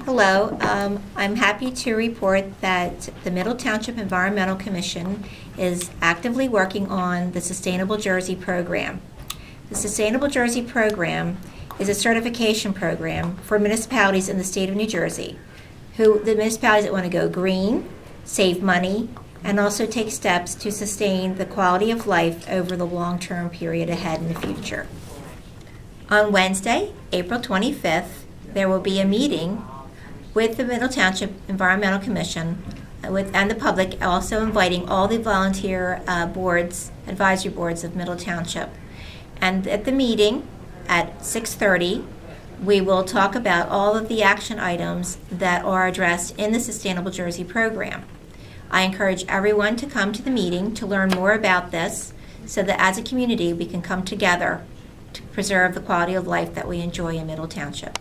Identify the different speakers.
Speaker 1: Hello, um, I'm happy to report that the Middle Township Environmental Commission is actively working on the Sustainable Jersey program. The Sustainable Jersey program is a certification program for municipalities in the state of New Jersey, who the municipalities that want to go green, save money, and also take steps to sustain the quality of life over the long-term period ahead in the future. On Wednesday, April 25th, there will be a meeting with the Middle Township Environmental Commission uh, with, and the public, also inviting all the volunteer uh, boards, advisory boards of Middle Township. And at the meeting at 6:30, we will talk about all of the action items that are addressed in the Sustainable Jersey program. I encourage everyone to come to the meeting to learn more about this so that as a community we can come together to preserve the quality of life that we enjoy in Middle Township.